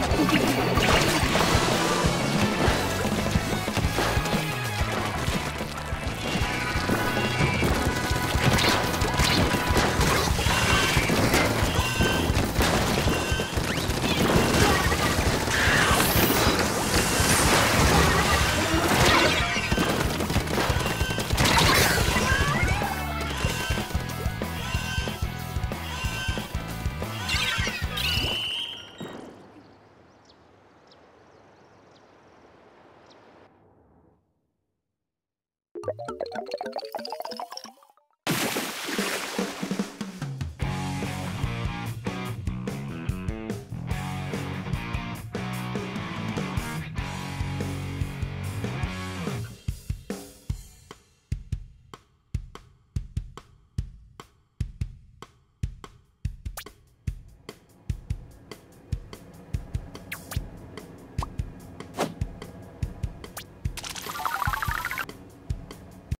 You. フフフ。